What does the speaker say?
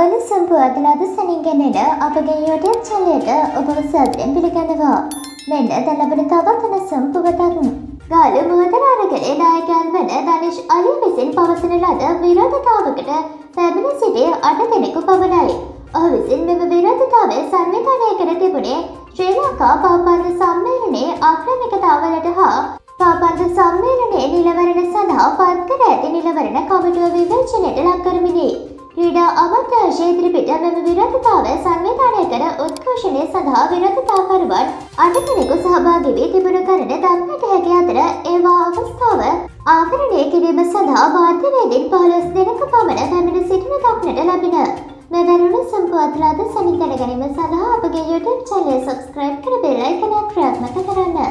උණුසුම් පුවත්ලාද සනින්ගෙනෙන අපගේ YouTube චැනලයට ඔබව සාදරයෙන් පිළිගන්නවා. මෙන්න දැන් ලැබෙන තවත් උණුසුම් පුවතක්. ගාලු මුවදනාරගලේ නායකයන් වන දනිෂ් අලිය විසින් පවසන ලද විරෝධතාවකට පැමිණ සිටි අට දෙනෙකු පමණයි. ඔහු විසින් මෙම විරෝධතාවය සංවිධානය කර තිබුණේ ශ්‍රී ලංකා පාපන්ද සම්මේලනයේ ආක්‍රමිකතාවලට හා පාපන්ද සම්මේලනයේ නිලවරණ සඳහා පත්කර ඇති නිලවරණ කමිටුව විවේචනයට ලක් කරමිනි. ක්‍රීඩා අමාත්‍යාංශය ඉදිරිපිට මෙම විරෝධතාවය සංවිධානය කර උද්ඝෝෂණය සඳහා විරෝධතාකරුවන් අට දෙනෙකු සහභාගී වී තිබුණු කරන දක්නට හැකි අතර ඒවා අවස්ථාව ආවරණය කිරීම සඳහා මාධ්‍යවේදීන් පහළොස් දෙනෙකු පමණ පැමිණ සිටින දක්නට ලැබින. මෙවැරුණු සම්පුවත්ලාද සනිතන ගැනීම සඳහා අපගේ YouTube චැනලය සබස්ක්‍රයිබ් කර බෙල් අයිකනක් ක්‍රියාත්මක කරන්න.